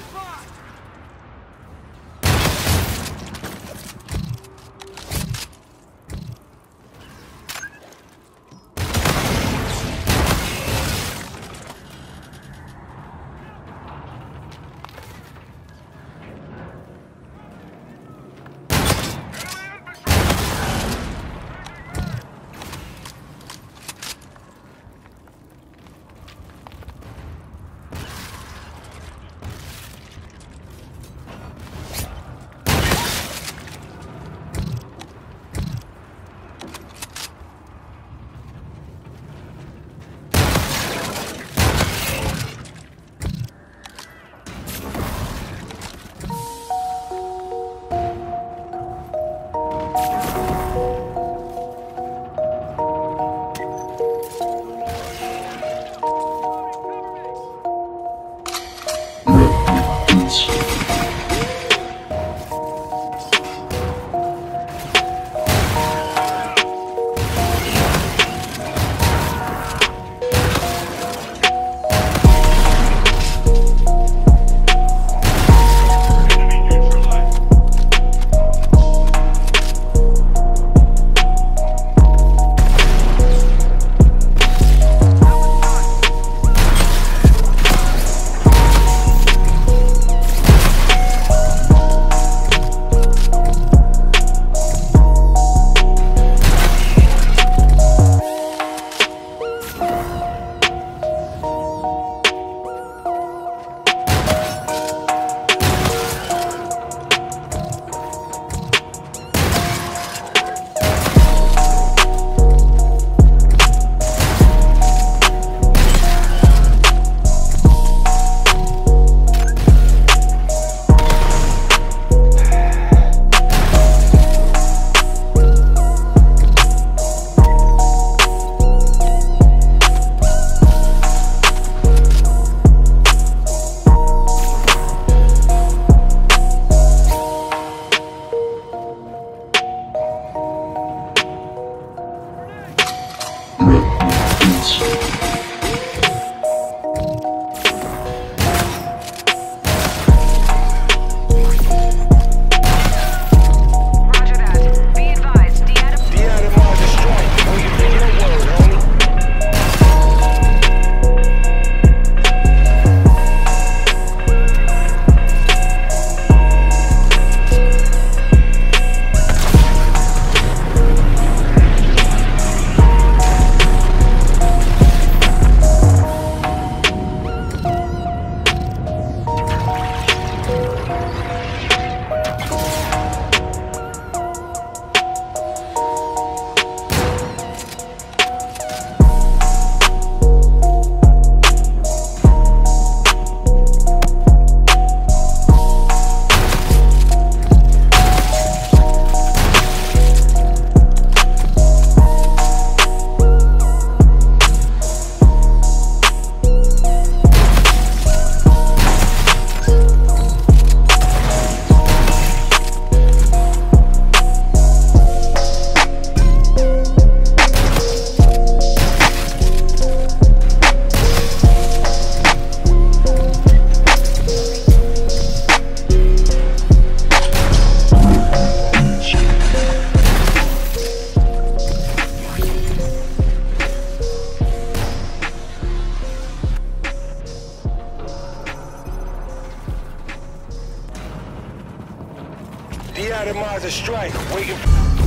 Gunfire! Out at Mazda Strike, waiting